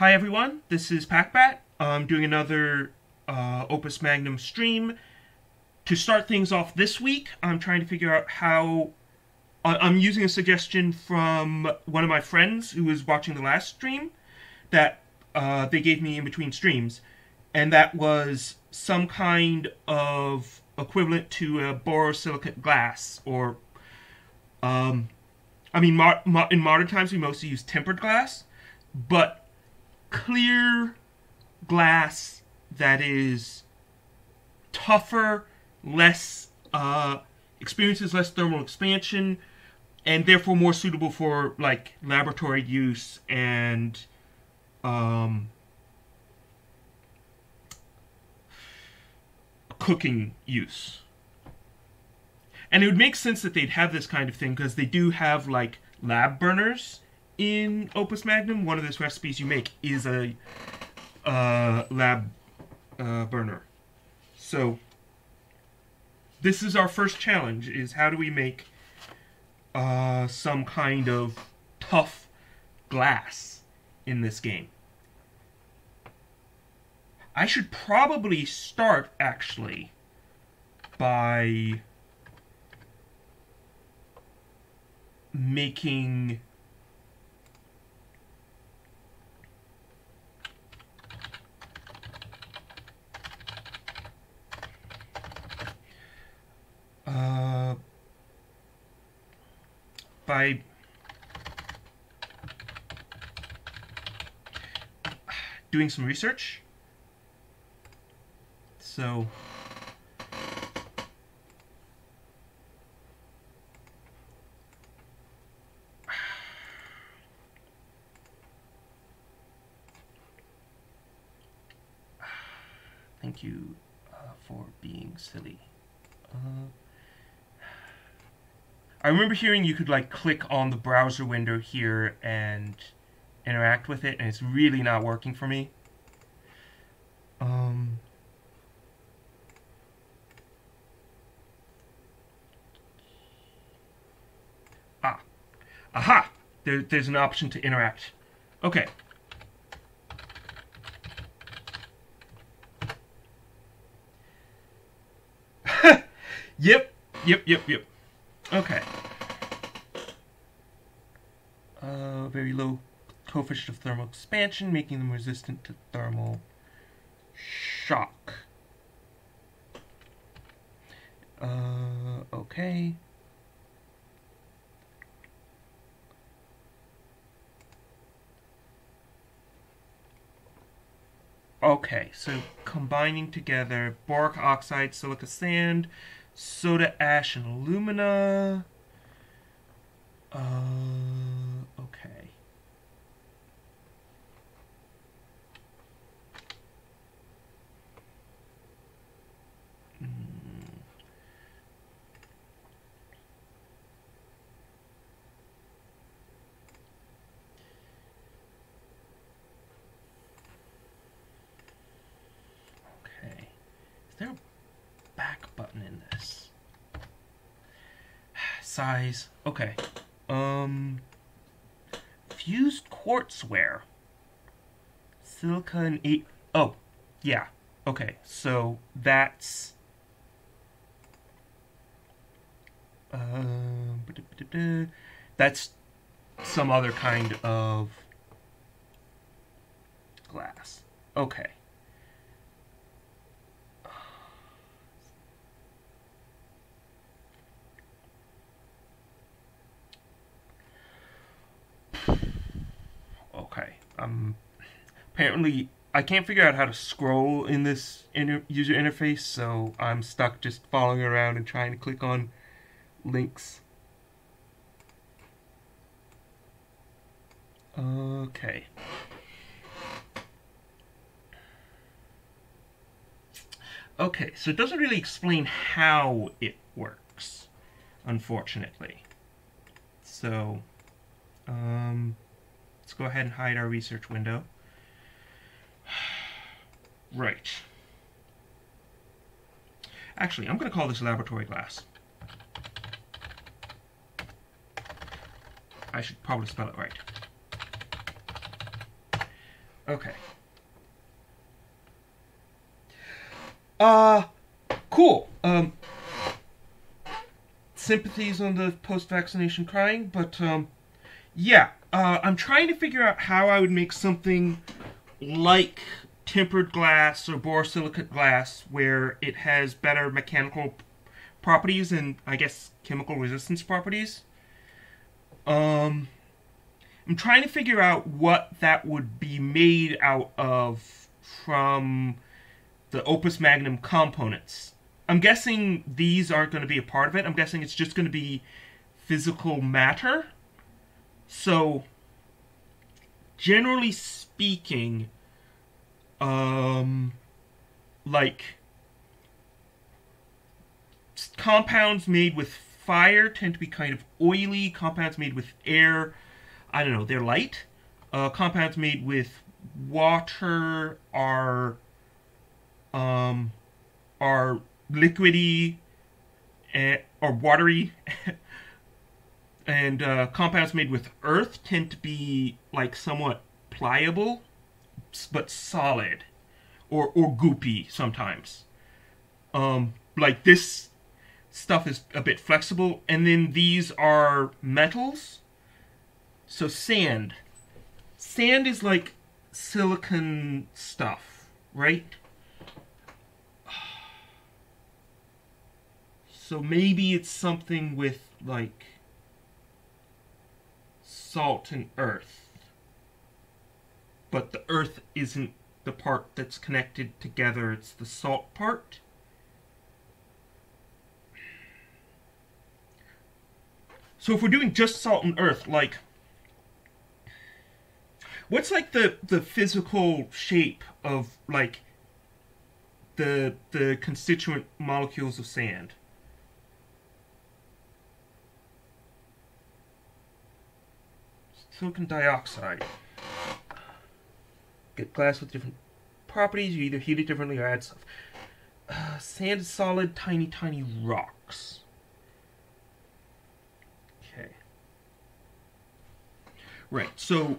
Hi everyone, this is PackBat. I'm doing another uh, Opus Magnum stream. To start things off this week, I'm trying to figure out how. I'm using a suggestion from one of my friends who was watching the last stream that uh, they gave me in between streams, and that was some kind of equivalent to a borosilicate glass, or. Um, I mean, in modern times, we mostly use tempered glass, but clear glass that is tougher, less uh, experiences less thermal expansion, and therefore more suitable for like laboratory use and um, cooking use. And it would make sense that they'd have this kind of thing because they do have like lab burners in Opus Magnum. One of those recipes you make is a uh, lab uh, burner. So this is our first challenge: is how do we make uh, some kind of tough glass in this game? I should probably start actually by making uh, by doing some research. So Thank you uh, for being silly. Uh, I remember hearing you could like click on the browser window here and interact with it, and it's really not working for me. Um, ah, aha! There, there's an option to interact. Okay. Yep, yep, yep, yep. Okay. Uh, very low coefficient of thermal expansion, making them resistant to thermal shock. Uh, okay. Okay, so combining together boric oxide, silica sand, soda ash and alumina. Uh, okay. Mm. Okay. Is there a back button in this? Size. Okay. Um. Fused quartzware. Silica and eight. Oh, yeah. Okay, so that's. Um, that's some other kind of glass. Okay. Okay. Um. Apparently, I can't figure out how to scroll in this inter- user interface, so I'm stuck just following around and trying to click on links. Okay. Okay, so it doesn't really explain how it works, unfortunately. So, um, go ahead and hide our research window. Right. Actually, I'm going to call this laboratory glass. I should probably spell it right. Okay. Uh, cool. Um, sympathies on the post-vaccination crying, but um, yeah, uh, I'm trying to figure out how I would make something like tempered glass or borosilicate glass where it has better mechanical properties and I guess chemical resistance properties. Um, I'm trying to figure out what that would be made out of from the Opus Magnum components. I'm guessing these aren't going to be a part of it. I'm guessing it's just going to be physical matter. So, generally speaking, um, like compounds made with fire tend to be kind of oily. Compounds made with air, I don't know, they're light. Uh, compounds made with water are um, are liquidy and, eh, or watery. and uh, compounds made with earth tend to be like somewhat pliable but solid or or goopy sometimes. Um, like this stuff is a bit flexible, and then these are metals. So sand, sand is like silicon stuff, right? So maybe it's something with like salt and earth but the earth isn't the part that's connected together, it's the salt part. So if we're doing just salt and earth, like, what's like the, the physical shape of, like, the, the constituent molecules of sand? Silicon dioxide get glass with different properties. You either heat it differently or add stuff. Uh, sand is solid, tiny, tiny rocks. Okay. Right, so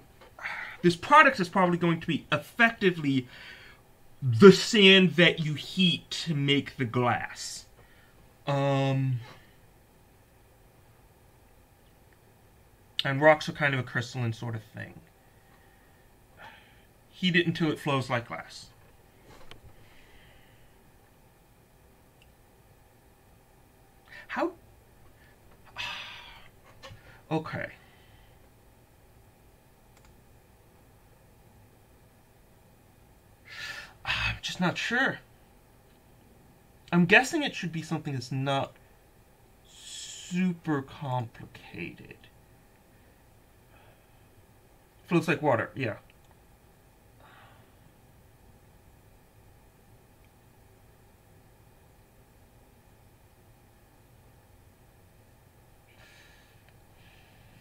this product is probably going to be effectively the sand that you heat to make the glass. Um, and rocks are kind of a crystalline sort of thing heat it until it flows like glass. How? Okay. I'm just not sure. I'm guessing it should be something that's not super complicated. Floats like water, yeah.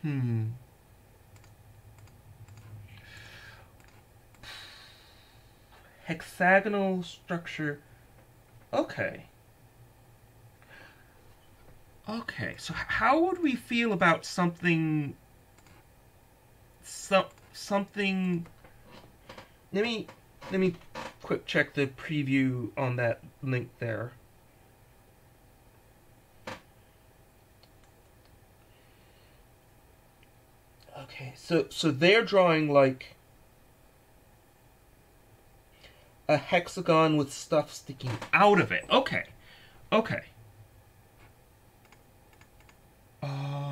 Hmm. Hexagonal structure. Okay. Okay, so how would we feel about something... Some, something... Let me, let me quick check the preview on that link there. Okay, so so they're drawing like a hexagon with stuff sticking out of it. Okay. Okay. Uh...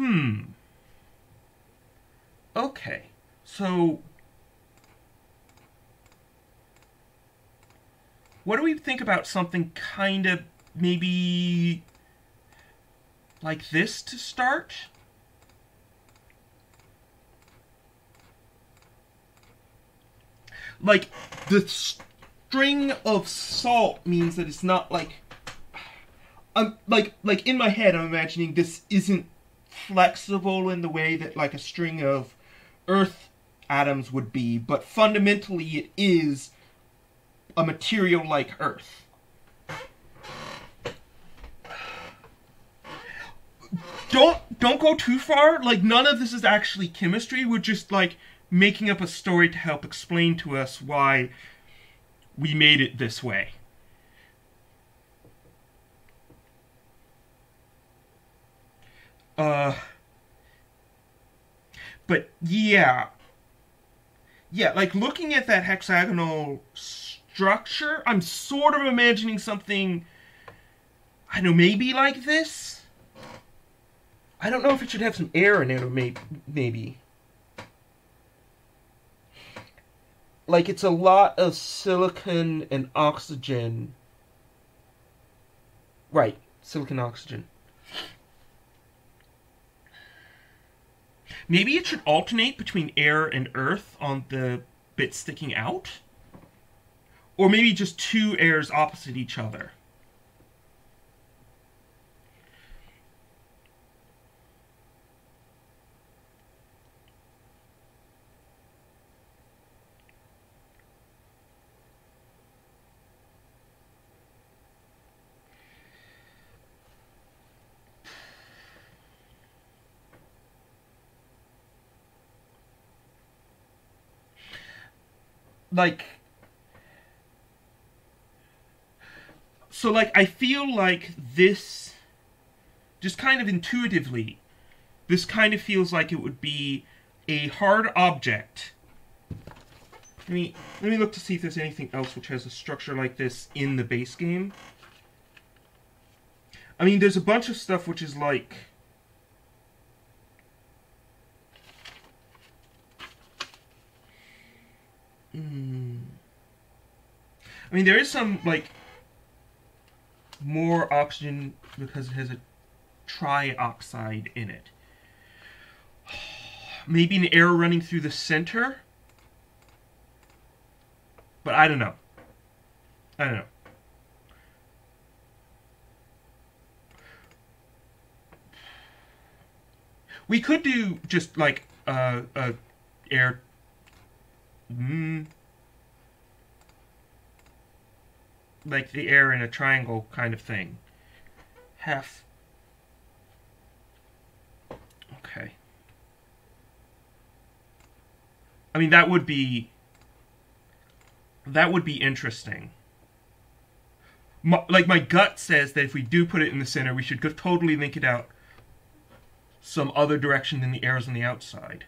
Hmm. Okay. So What do we think about something kind of maybe like this to start? Like the string of salt means that it's not like I'm like like in my head I'm imagining this isn't flexible in the way that like a string of earth atoms would be, but fundamentally it is a material like Earth. don't don't go too far. Like none of this is actually chemistry. We're just like making up a story to help explain to us why we made it this way. Uh but yeah. Yeah, like looking at that hexagonal structure, I'm sort of imagining something I know, maybe like this. I don't know if it should have some air in it or maybe maybe. Like it's a lot of silicon and oxygen. Right, silicon oxygen. Maybe it should alternate between air and earth on the bit sticking out? Or maybe just two airs opposite each other. Like so like I feel like this just kind of intuitively this kind of feels like it would be a hard object. Let me let me look to see if there's anything else which has a structure like this in the base game. I mean, there's a bunch of stuff which is like Hmm. I mean, there is some like more oxygen because it has a trioxide in it. Maybe an air running through the center, but I don't know. I don't know. We could do just like uh, a air Mm, like the air in a triangle kind of thing. Half. Okay. I mean, that would be. That would be interesting. My, like, my gut says that if we do put it in the center, we should totally link it out some other direction than the arrows on the outside.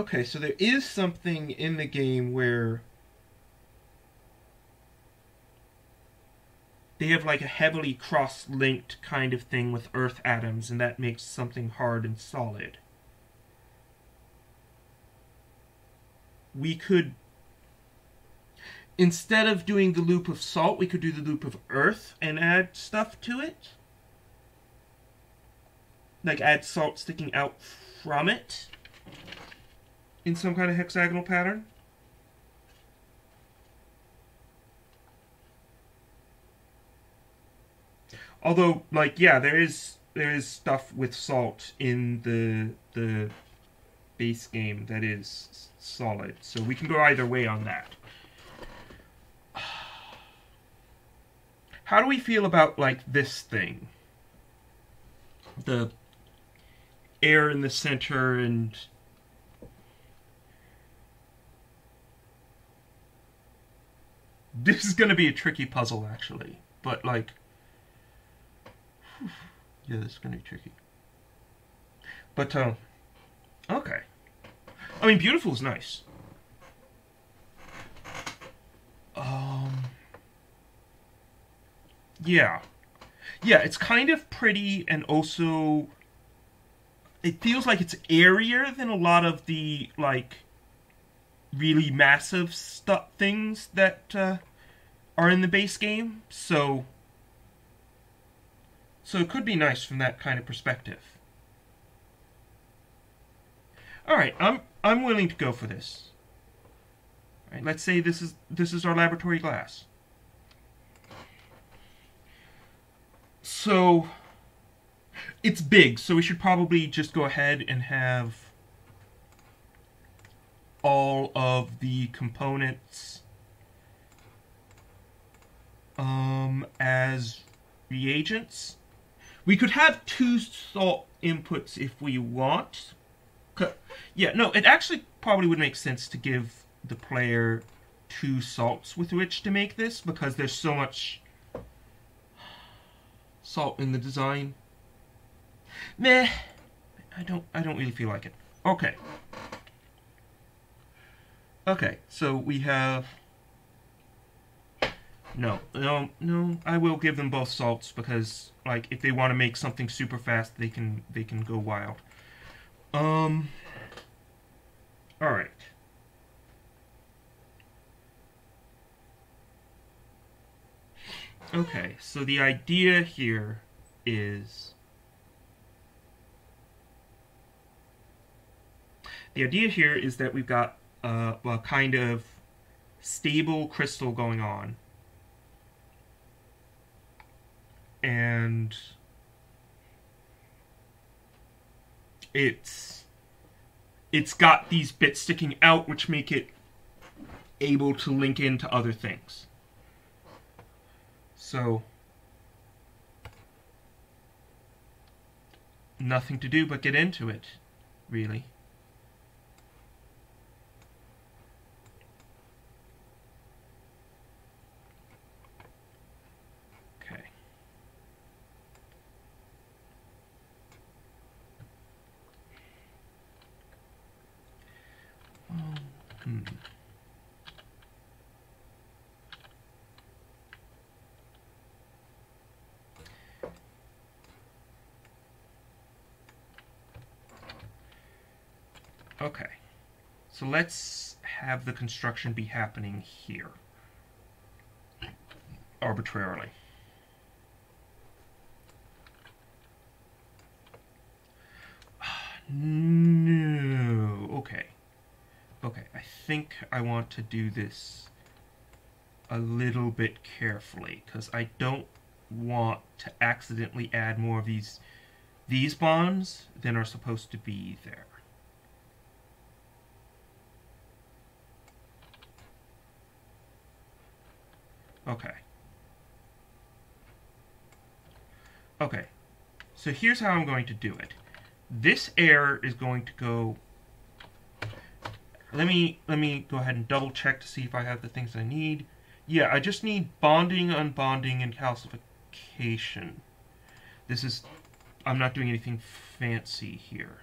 Okay, so there is something in the game where they have like a heavily cross-linked kind of thing with earth atoms, and that makes something hard and solid. We could, instead of doing the loop of salt, we could do the loop of earth and add stuff to it. Like add salt sticking out from it in some kind of hexagonal pattern? Although, like, yeah, there is there is stuff with salt in the the base game that is solid, so we can go either way on that. How do we feel about like this thing? The air in the center and This is going to be a tricky puzzle, actually. But, like... Yeah, this is going to be tricky. But, uh... Okay. I mean, beautiful is nice. Um... Yeah. Yeah, it's kind of pretty and also... It feels like it's airier than a lot of the, like really massive stuff things that uh, are in the base game. So, so it could be nice from that kind of perspective. All right, I'm I'm willing to go for this. All right, let's say this is this is our laboratory glass. So it's big, so we should probably just go ahead and have all of the components um, as reagents. We could have two salt inputs if we want. Yeah, no, it actually probably would make sense to give the player two salts with which to make this because there's so much salt in the design. Meh. I don't I don't really feel like it. Okay. Okay, so we have no, no, no. I will give them both salts because, like, if they want to make something super fast, they can they can go wild. Um. All right. Okay, so the idea here is the idea here is that we've got uh, a kind of stable crystal going on and it's it's got these bits sticking out which make it able to link into other things. So nothing to do but get into it, really. Okay. So let's have the construction be happening here. Arbitrarily. No. Okay. Okay, I think I want to do this a little bit carefully because I don't want to accidentally add more of these these bonds than are supposed to be there. Okay. Okay. So here's how I'm going to do it. This air is going to go... Let me let me go ahead and double check to see if I have the things I need. Yeah, I just need bonding, unbonding, and calcification. This is... I'm not doing anything fancy here.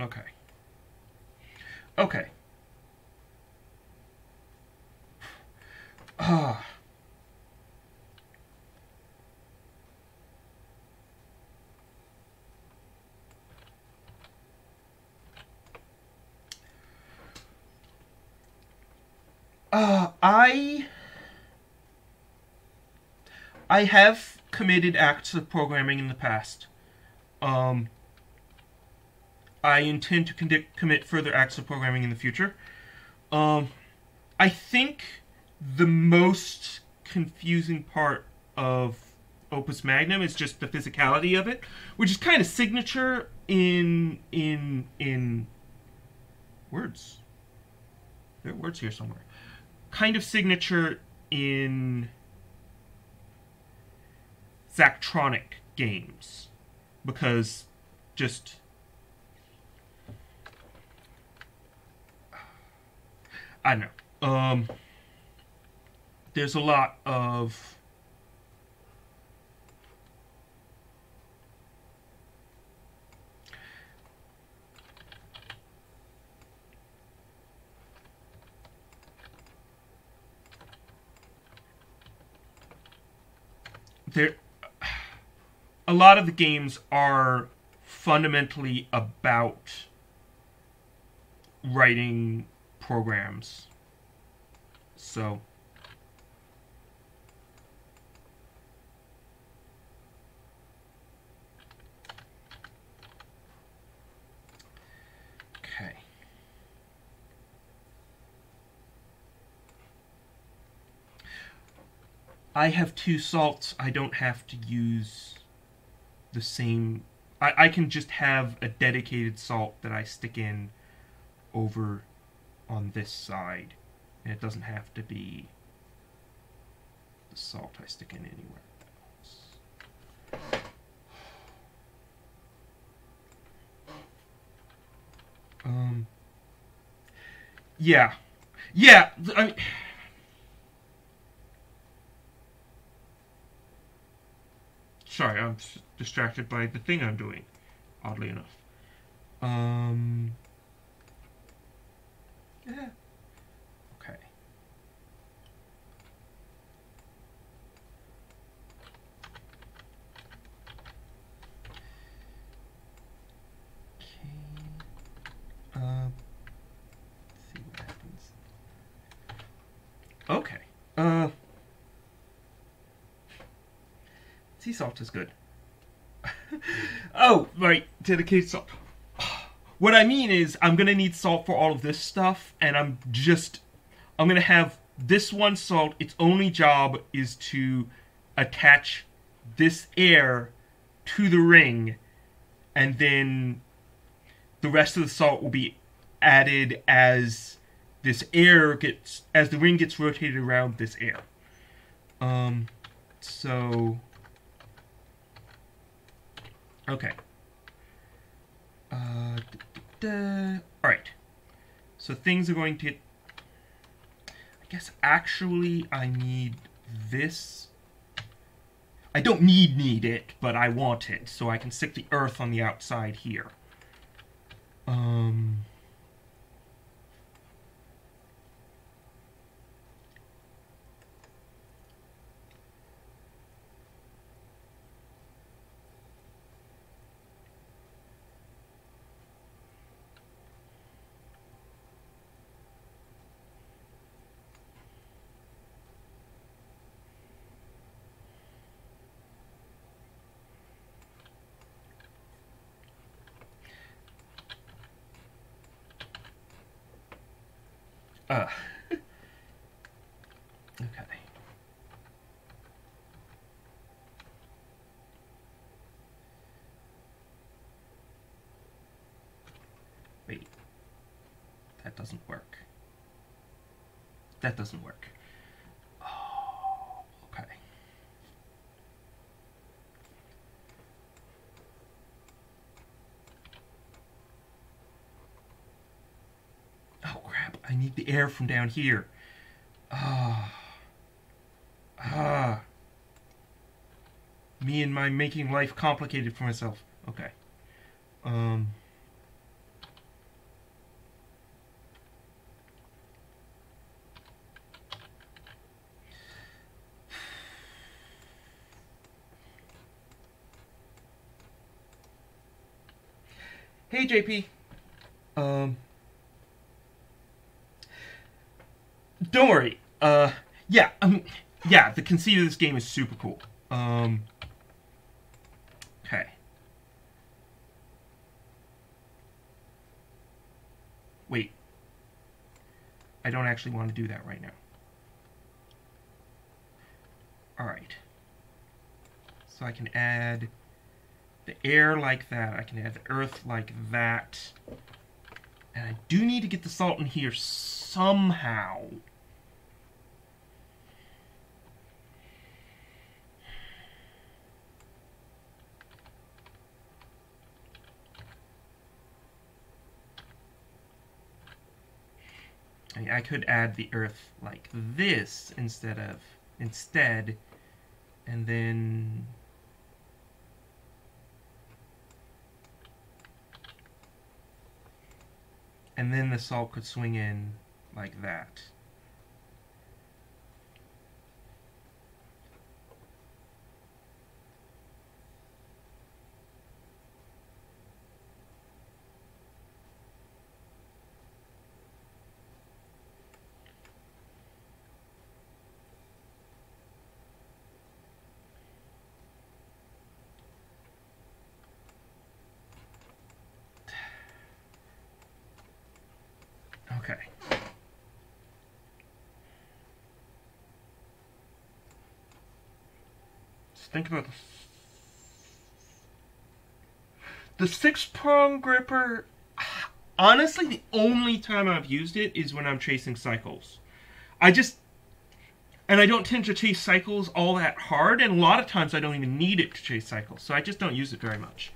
Okay. Okay. Ah. Uh, I I have committed acts of programming in the past. Um, I intend to commit further acts of programming in the future. Um, I think the most confusing part of Opus Magnum is just the physicality of it, which is kind of signature in in in words. There are words here somewhere. Kind of signature in Zachtronic games because just I know. Um, there's a lot of there a lot of the games are fundamentally about writing programs so I have two salts. I don't have to use the same. I, I can just have a dedicated salt that I stick in over on this side. And it doesn't have to be the salt I stick in anywhere. Um. Yeah. Yeah. I sorry, I'm distracted by the thing I'm doing. Oddly enough. Um. Yeah. Okay. Okay. Uh, see what happens. Okay. Uh, sea salt is good. oh, right, to the dedicated salt. What I mean is, I'm gonna need salt for all of this stuff, and I'm just, I'm gonna have this one salt. Its only job is to attach this air to the ring, and then the rest of the salt will be added as this air gets as the ring gets rotated around this air. Um, so okay. Uh, da, da, all right. So things are going to. I guess actually I need this. I don't need need it, but I want it, so I can stick the earth on the outside here. Um. Uh. okay. Wait. That doesn't work. That doesn't work. Oh, okay. Oh the air from down here. Ah. Ah. Me and my making life complicated for myself. Okay. Um. Hey, JP. Um. Don't worry. Uh, yeah, um, yeah. The conceit of this game is super cool. Um. Okay. Wait. I don't actually want to do that right now. Alright. So I can add the air like that. I can add the earth like that. And I do need to get the salt in here somehow. I, I could add the earth like this instead of instead and then and then the salt could swing in like that. Okay. Think about this. the six prong gripper. Honestly, the only time I've used it is when I'm chasing cycles. I just and I don't tend to chase cycles all that hard, and a lot of times I don't even need it to chase cycles, so I just don't use it very much.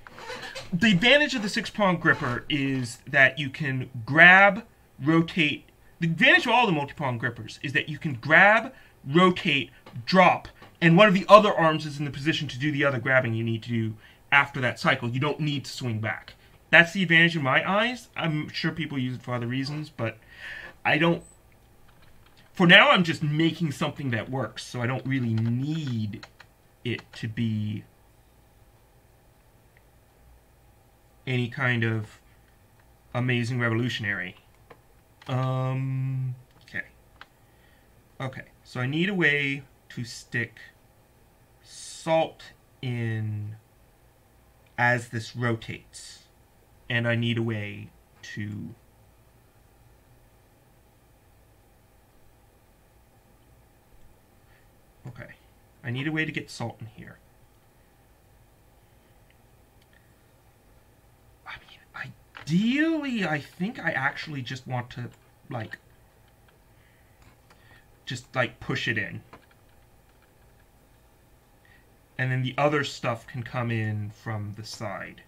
The advantage of the six prong gripper is that you can grab, rotate. The advantage of all the multi prong grippers is that you can grab, rotate, drop, and one of the other arms is in the position to do the other grabbing you need to do after that cycle. You don't need to swing back. That's the advantage in my eyes. I'm sure people use it for other reasons, but I don't. For now, I'm just making something that works, so I don't really need it to be any kind of amazing revolutionary. Um, okay. Okay, so I need a way to stick salt in as this rotates. And I need a way to Okay. I need a way to get salt in here. I mean, ideally, I think I actually just want to, like, just, like, push it in and then the other stuff can come in from the side.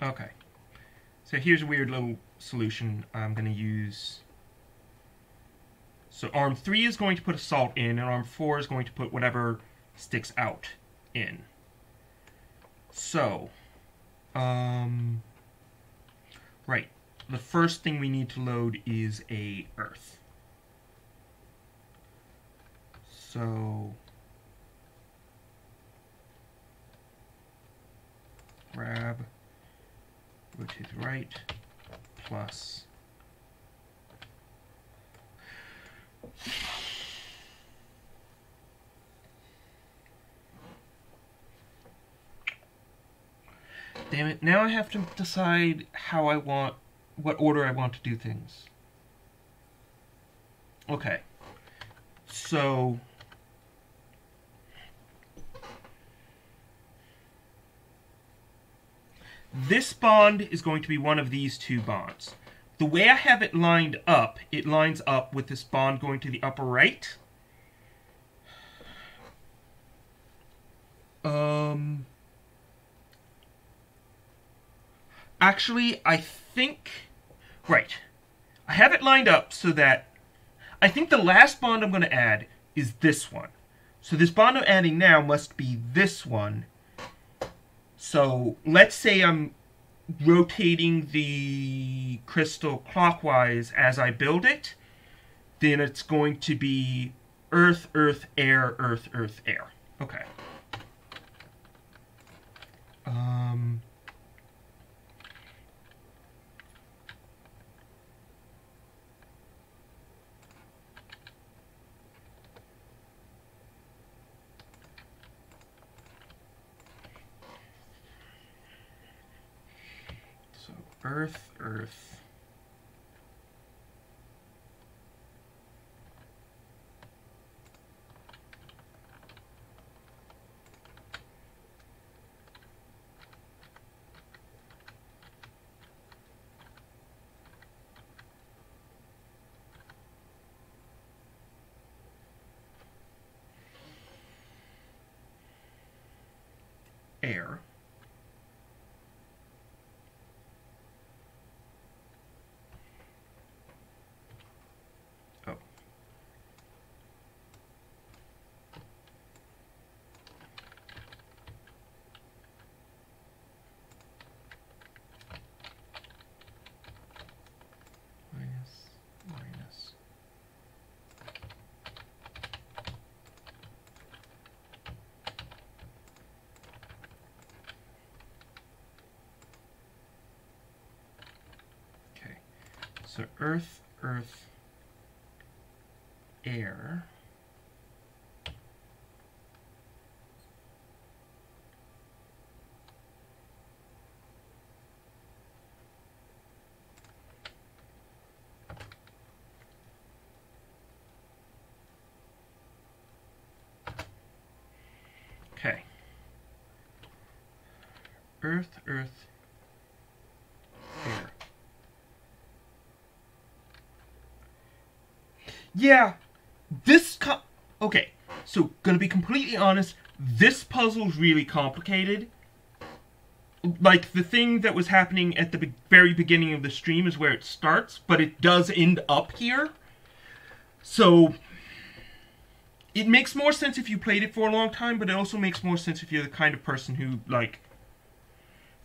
Okay. So here's a weird little solution I'm going to use so arm 3 is going to put a salt in, and arm 4 is going to put whatever sticks out in. So, um, right, the first thing we need to load is a earth. So, grab, rotate right, plus Damn it, now I have to decide how I want, what order I want to do things. Okay. So... This bond is going to be one of these two bonds. The way I have it lined up, it lines up with this bond going to the upper right. Um... Actually, I think... Right. I have it lined up so that... I think the last bond I'm going to add is this one. So this bond I'm adding now must be this one. So let's say I'm rotating the crystal clockwise as I build it. Then it's going to be earth, earth, air, earth, earth, air. Okay. Um... Earth, Earth. air. So Earth, Earth, air. Okay. Earth, earth, air. Yeah, this okay. So, gonna be completely honest, this puzzle's really complicated. Like the thing that was happening at the be- very beginning of the stream is where it starts, but it does end up here. So, it makes more sense if you played it for a long time, but it also makes more sense if you're the kind of person who like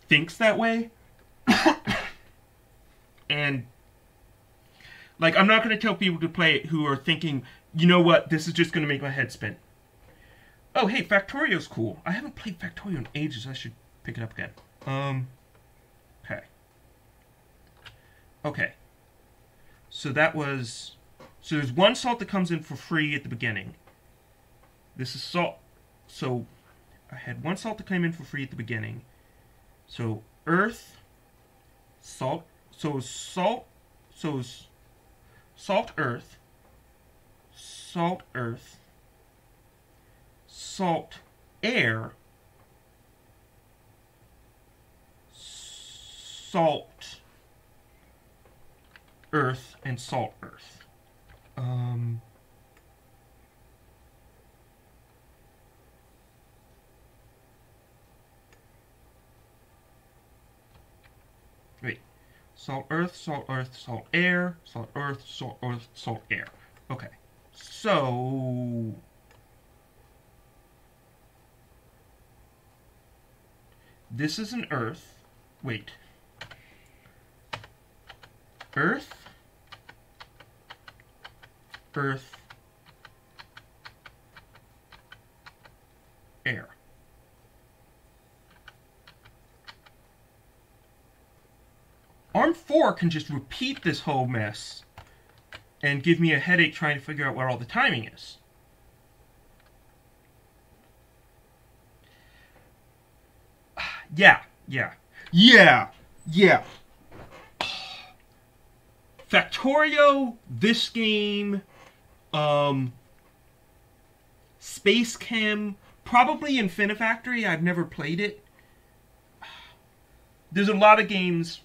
thinks that way. and like I'm not going to tell people to play it who are thinking, "You know what? This is just going to make my head spin." Oh, hey, Factorio's cool. I haven't played Factorio in ages. I should pick it up again. Um okay. Okay. So that was so there's one salt that comes in for free at the beginning. This is salt. So I had one salt that came in for free at the beginning. So earth, salt. So salt. So salt earth, salt earth, salt air, salt earth, and salt earth. Um. Wait. Salt earth, salt earth, salt air, salt earth, salt earth, salt air. Okay. So... This is an earth. Wait. Earth. Earth. Air. ARM 4 can just repeat this whole mess and give me a headache trying to figure out where all the timing is. Yeah, yeah, yeah, yeah. Factorio, this game, um, Space Chem, probably Infinifactory. I've never played it. There's a lot of games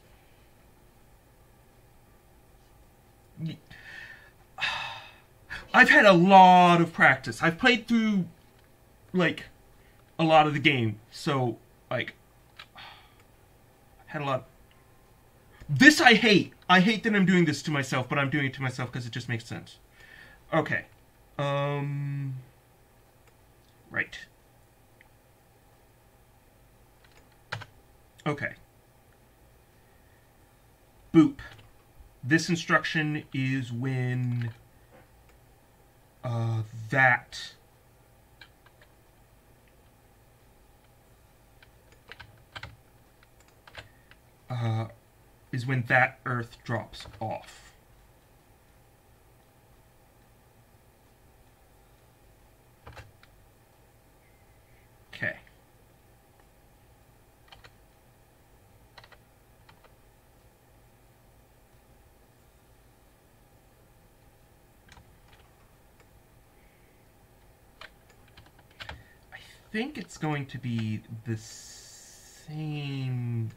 I've had a lot of practice. I've played through like a lot of the game, so like had a lot. This I hate. I hate that I'm doing this to myself, but I'm doing it to myself because it just makes sense. Okay. Um. Right. Okay. Boop. This instruction is when uh, that uh, is when that earth drops off. Okay. Think it's going to be the same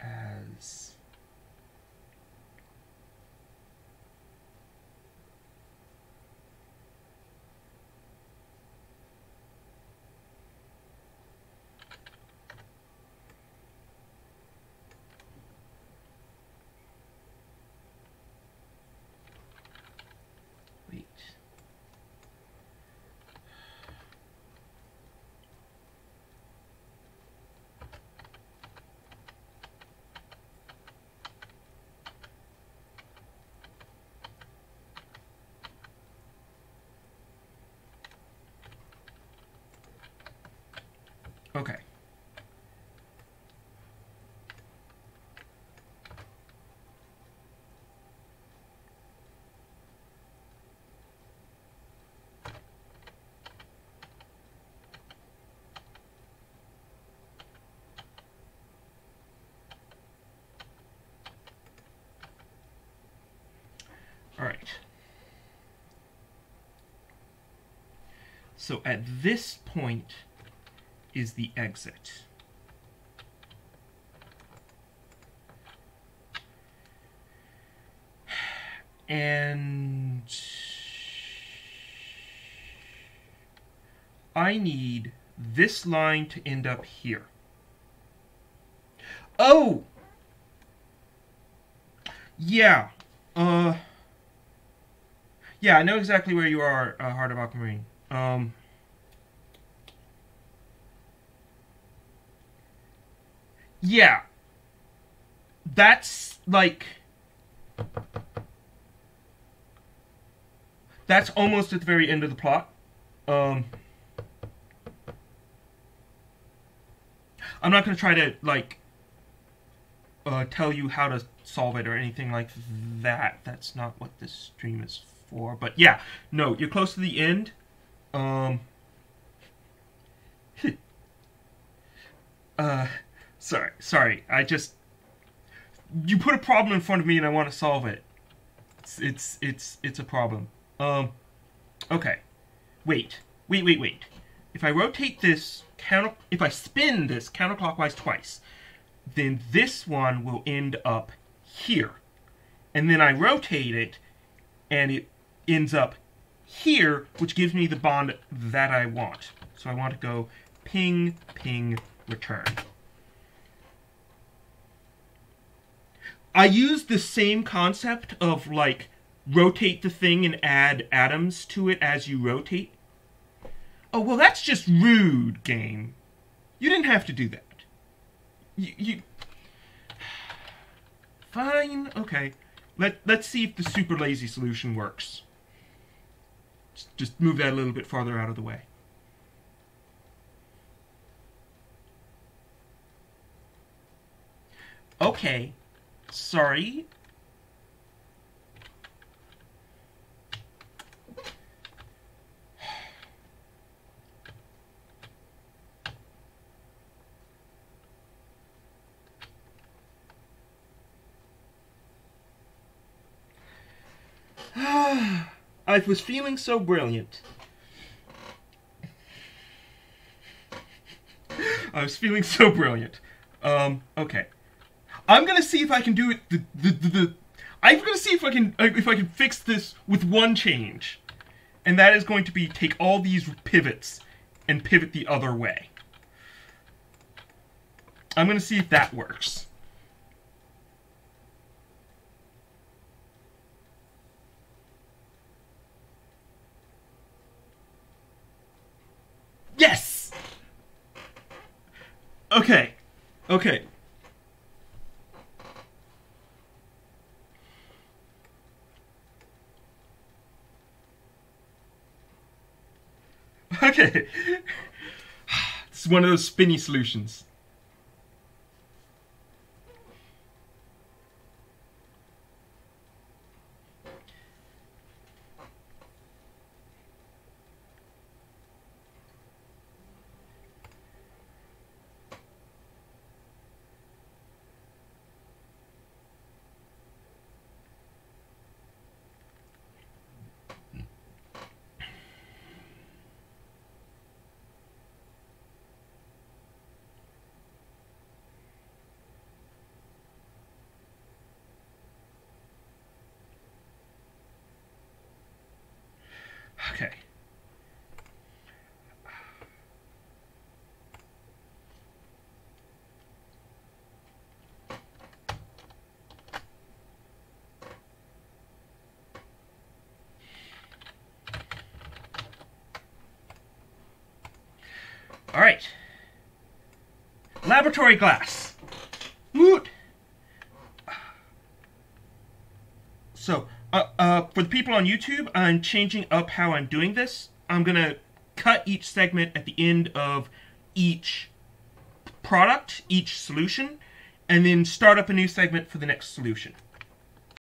as So at this point is the exit. And I need this line to end up here. Oh! Yeah. Uh... Yeah, I know exactly where you are, uh, Heart of Aquamarine. Um... Yeah. That's, like... That's almost at the very end of the plot. Um... I'm not going to try to, like, uh, tell you how to solve it or anything like that. That's not what this stream is for. But yeah, no, you're close to the end. Um, uh, sorry, sorry. I just you put a problem in front of me and I want to solve it. It's it's it's, it's a problem. Um, okay. Wait, wait, wait, wait. If I rotate this counter, if I spin this counterclockwise twice, then this one will end up here. And then I rotate it, and it ends up here, which gives me the bond that I want. So I want to go ping, ping, return. I use the same concept of like rotate the thing and add atoms to it as you rotate. Oh, well, that's just rude, game. You didn't have to do that. You, you... Fine, okay. Let, let's see if the super lazy solution works. Just move that a little bit farther out of the way. Okay, sorry. I was feeling so brilliant. I was feeling so brilliant. Um, okay. I'm gonna see if I can do it the, the, the, the I'm gonna see if I can if I can fix this with one change. And that is going to be take all these pivots and pivot the other way. I'm gonna see if that works. Yes! Okay. Okay. Okay. This is one of those spinny solutions. Okay. All right. Laboratory glass. Woot. So, uh, uh, for the people on YouTube, I'm changing up how I'm doing this. I'm going to cut each segment at the end of each product, each solution, and then start up a new segment for the next solution.